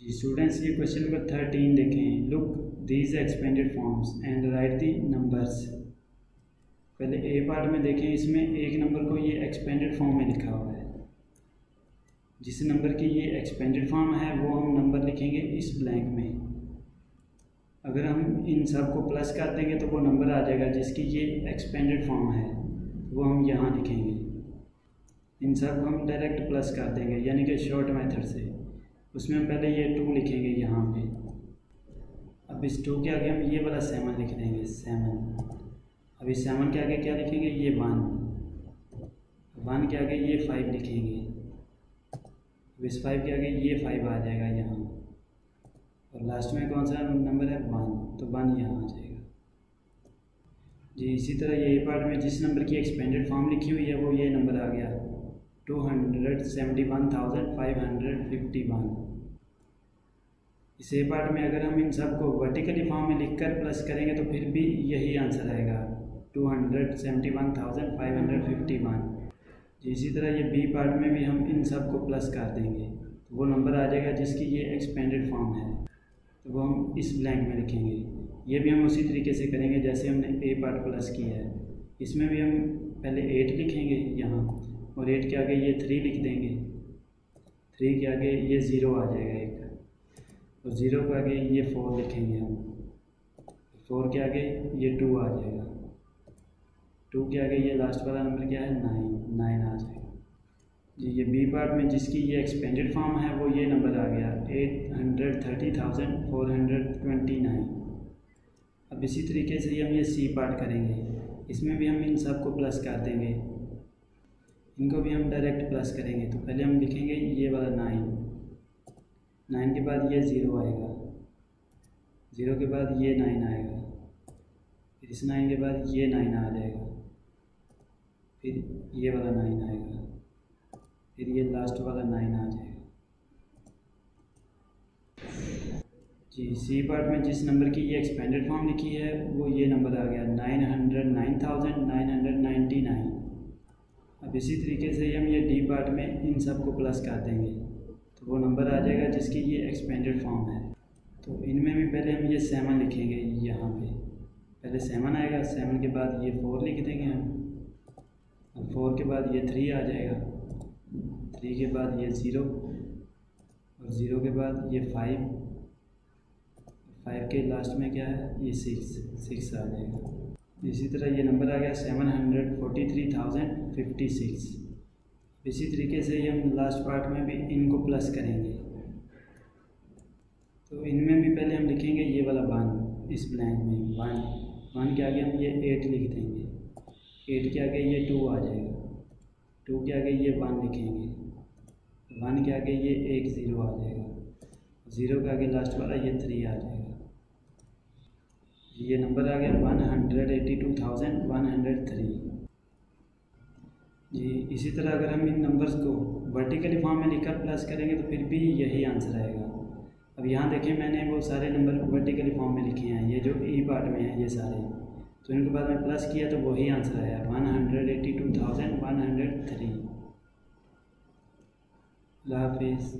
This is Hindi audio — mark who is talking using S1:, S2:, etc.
S1: जी स्टूडेंट्स ये क्वेश्चन नंबर थर्टीन देखें। Look these expanded forms and write the numbers पहले ए पार्ट में देखें, इसमें एक नंबर को ये एक्सपेंडेड फॉर्म में लिखा हुआ है। जिस नंबर की ये एक्सपेंडेड फॉर्म है, वो हम नंबर लिखेंगे इस ब्लैंक में। अगर हम इन सबको प्लस कर देंगे तो वो नंबर आ जाएगा, जिसकी ये एक्सपेंडेड फॉर्म है। वो हम यहाँ लिखेंगे। इन सबको हम डायरेक्ट प्लस कर देंगे, यानी कि शॉर्ट मेथड से। उसमें हम पहले ये टू लिखेंगे यहाँ पे। अब इस टू के आगे हम ये वाला सेवन लिख देंगे सेवन अब इस सेवन के आगे क्या लिखेंगे? ये वन वन के आगे ये फाइव लिखेंगे। अब इस फाइव के आगे ये फाइव आ जाएगा यहाँ। और लास्ट में कौन सा नंबर है? वन तो वन यहाँ आ जाएगा। जी, इसी तरह ये पार्ट में जिस नंबर की एक्सपेंडेड फॉर्म लिखी हुई है, वो ये नंबर आ गया। Hundred seventy one thousand five hundred fifty one इस पार्ट में अगर हम इन सबको वर्टिकली फॉर्म में लिखकर प्लस करेंगे तो फिर भी यही आंसर आएगा। Two hundred seventy one thousand five hundred fifty one इसी तरह ये बी पार्ट में भी हम इन सबको प्लस कर देंगे। तो वो नंबर आ जाएगा जिसकी ये एक्सपेंडेड फॉर्म है। तो वो हम इस ब्लैंक में लिखेंगे। ये भी हम उसी तरीके से करेंगे जैसे हमने ए पार्ट प्लस किया है। इसमें भी हम पहले एट लिखेंगे यहाँ। और एट के आगे ये थ्री लिख देंगे। थ्री के आगे ये ज़ीरो आ जाएगा एक। और ज़ीरो के आगे ये फोर लिखेंगे हम। फोर के आगे ये टू आ जाएगा। टू के आगे ये लास्ट वाला नंबर क्या है? नाइन नाइन आ जाएगा। जी, ये बी पार्ट में जिसकी ये एक्सपेंडेड फॉर्म है, वो ये नंबर आ गया। Eight hundred thirty thousand four hundred twenty nine अब इसी तरीके से हम ये सी पार्ट करेंगे। इसमें भी हम इन सबको प्लस कर देंगे। इनको भी हम डायरेक्ट प्लस करेंगे। तो पहले हम लिखेंगे ये वाला नाइन नाइन के बाद ये ज़ीरो आएगा। ज़ीरो के बाद ये नाइन आएगा। फिर इस नाइन के बाद ये नाइन आ जाएगा। फिर ये वाला नाइन आएगा। फिर ये लास्ट वाला नाइन आ जाएगा। जी सी पार्ट में जिस नंबर की ये एक्सपेंडेड फॉर्म लिखी है, वो ये नंबर आ गया। Nine hundred nine thousand nine hundred ninety nine अब इसी तरीके से हम ये डी पार्ट में इन सबको प्लस कर देंगे। तो वो नंबर आ जाएगा जिसकी ये एक्सपेंडेड फॉर्म है। तो इनमें भी पहले हम ये सेवन लिखेंगे यहाँ पे। पहले सेवन आएगा सेवन के बाद ये फोर लिख देंगे हम। और फोर के बाद ये थ्री आ जाएगा। थ्री के बाद ये ज़ीरो और ज़ीरो के बाद ये फाइव फाइव के लास्ट में क्या है? ये सिक्स सिक्स आ जाएगा। इसी तरह ये नंबर आ गया seven hundred forty three thousand fifty six इसी तरीके से ये हम लास्ट पार्ट में भी इनको प्लस करेंगे। तो इनमें भी पहले हम लिखेंगे ये वाला वन इस ब्लैंक में वन वन के आगे हम ये एट लिख देंगे। एट के आगे ये टू आ जाएगा। टू के आगे ये वन लिखेंगे। वन के आगे ये एक ज़ीरो आ जाएगा। ज़ीरो के आगे लास्ट वाला ये थ्री आ जाएगा। ये नंबर आ गया one hundred eighty two thousand one hundred three. जी, इसी तरह अगर हम इन नंबर्स को वर्टिकली फॉर्म में लिखकर प्लस करेंगे तो फिर भी यही आंसर आएगा। अब यहाँ देखें, मैंने वो सारे नंबर वर्टिकली फॉर्म में लिखे हैं। ये जो ई पार्ट में हैं, ये सारे। तो इनके बाद में प्लस किया तो वही आंसर आया, one hundred eighty two thousand one hundred three. हाफिज़।